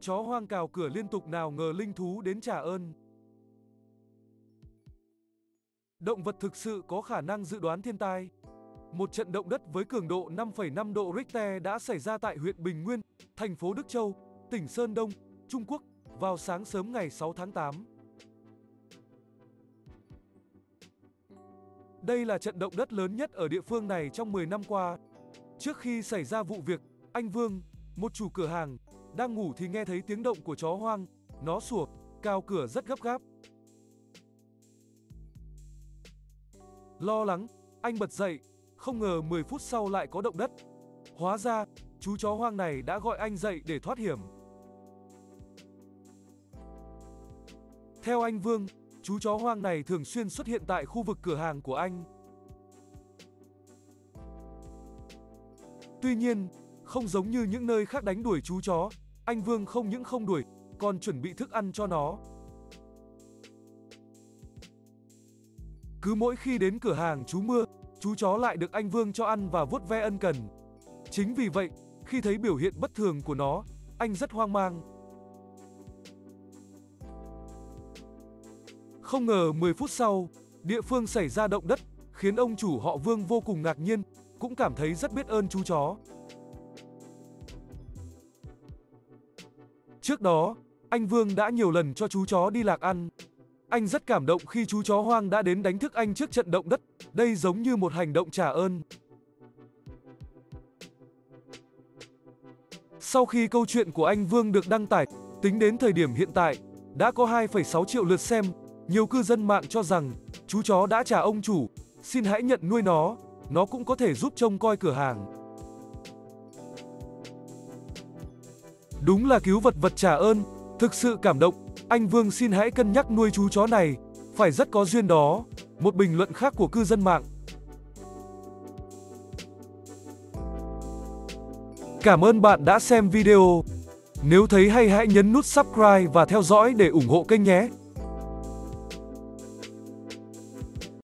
Chó hoang cào cửa liên tục nào ngờ linh thú đến trả ơn. Động vật thực sự có khả năng dự đoán thiên tai. Một trận động đất với cường độ 5,5 độ Richter đã xảy ra tại huyện Bình Nguyên, thành phố Đức Châu, tỉnh Sơn Đông, Trung Quốc vào sáng sớm ngày 6 tháng 8. Đây là trận động đất lớn nhất ở địa phương này trong 10 năm qua. Trước khi xảy ra vụ việc, anh Vương, một chủ cửa hàng, đang ngủ thì nghe thấy tiếng động của chó hoang, nó sủa, cao cửa rất gấp gáp. Lo lắng, anh bật dậy, không ngờ 10 phút sau lại có động đất. Hóa ra, chú chó hoang này đã gọi anh dậy để thoát hiểm. Theo anh Vương, chú chó hoang này thường xuyên xuất hiện tại khu vực cửa hàng của anh. Tuy nhiên, không giống như những nơi khác đánh đuổi chú chó, anh Vương không những không đuổi, còn chuẩn bị thức ăn cho nó. Cứ mỗi khi đến cửa hàng chú mưa, chú chó lại được anh Vương cho ăn và vuốt ve ân cần. Chính vì vậy, khi thấy biểu hiện bất thường của nó, anh rất hoang mang. Không ngờ 10 phút sau, địa phương xảy ra động đất, khiến ông chủ họ Vương vô cùng ngạc nhiên, cũng cảm thấy rất biết ơn chú chó. Trước đó, anh Vương đã nhiều lần cho chú chó đi lạc ăn. Anh rất cảm động khi chú chó hoang đã đến đánh thức anh trước trận động đất, đây giống như một hành động trả ơn. Sau khi câu chuyện của anh Vương được đăng tải, tính đến thời điểm hiện tại, đã có 2,6 triệu lượt xem, nhiều cư dân mạng cho rằng chú chó đã trả ông chủ, xin hãy nhận nuôi nó, nó cũng có thể giúp trông coi cửa hàng. Đúng là cứu vật vật trả ơn, thực sự cảm động, anh Vương xin hãy cân nhắc nuôi chú chó này, phải rất có duyên đó. Một bình luận khác của cư dân mạng. Cảm ơn bạn đã xem video. Nếu thấy hay hãy nhấn nút subscribe và theo dõi để ủng hộ kênh nhé.